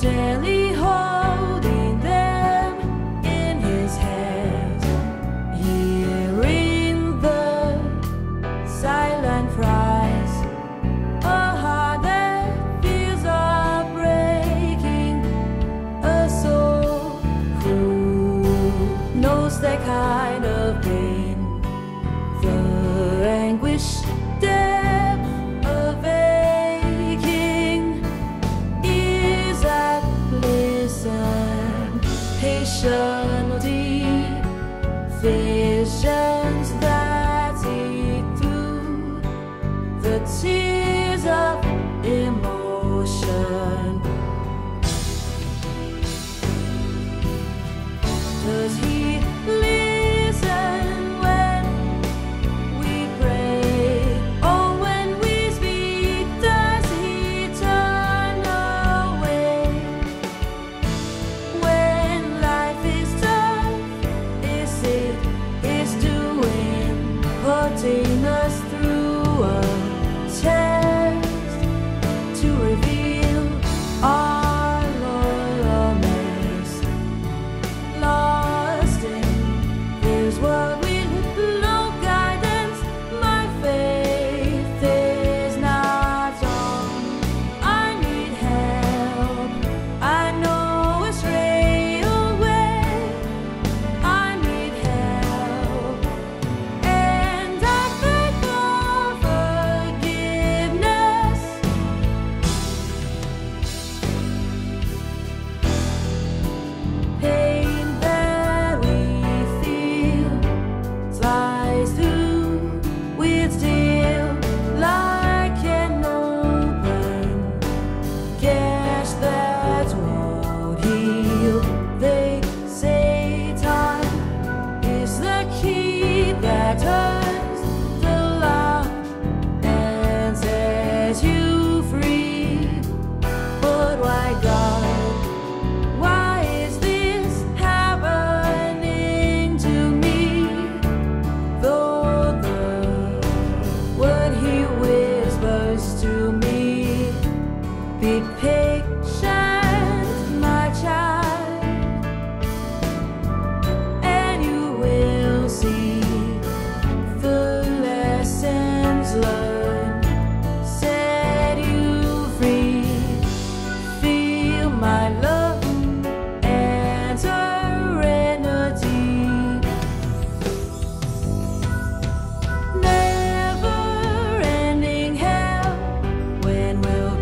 daily holding them in his hands, hearing the silent cries, a heart that feels are breaking, a soul who knows that kind of pain, the anguish. show. matter.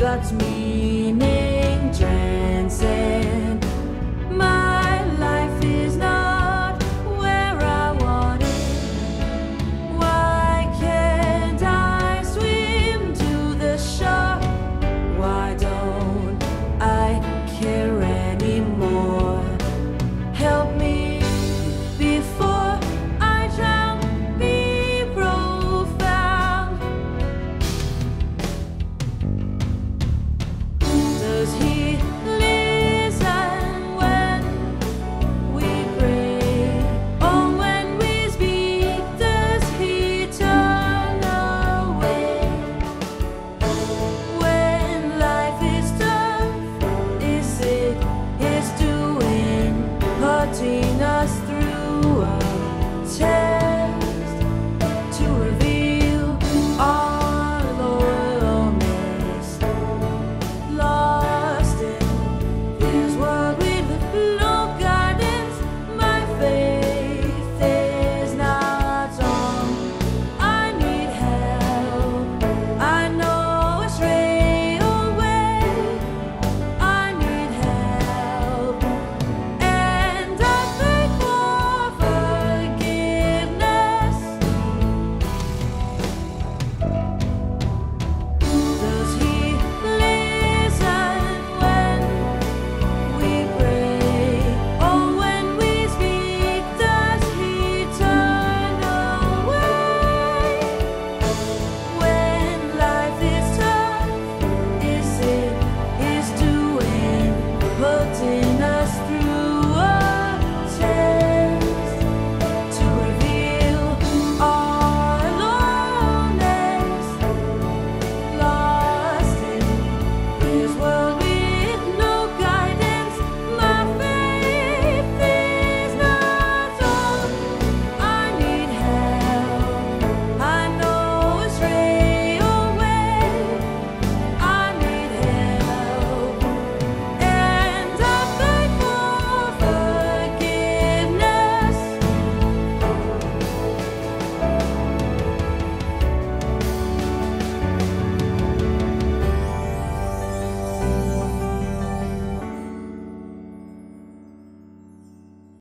God's meaning.